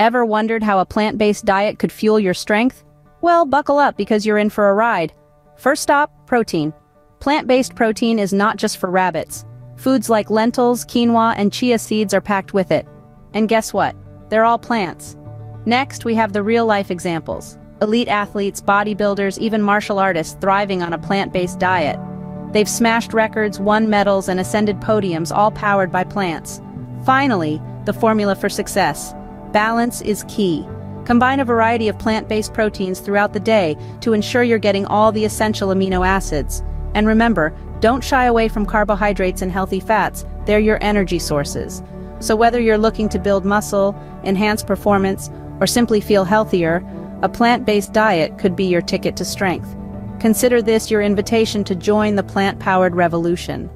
Ever wondered how a plant-based diet could fuel your strength? Well, buckle up because you're in for a ride. First stop, protein. Plant-based protein is not just for rabbits. Foods like lentils, quinoa, and chia seeds are packed with it. And guess what? They're all plants. Next, we have the real-life examples. Elite athletes, bodybuilders, even martial artists thriving on a plant-based diet. They've smashed records, won medals, and ascended podiums, all powered by plants. Finally, the formula for success. Balance is key. Combine a variety of plant-based proteins throughout the day to ensure you're getting all the essential amino acids. And remember, don't shy away from carbohydrates and healthy fats, they're your energy sources. So whether you're looking to build muscle, enhance performance, or simply feel healthier, a plant-based diet could be your ticket to strength. Consider this your invitation to join the plant-powered revolution.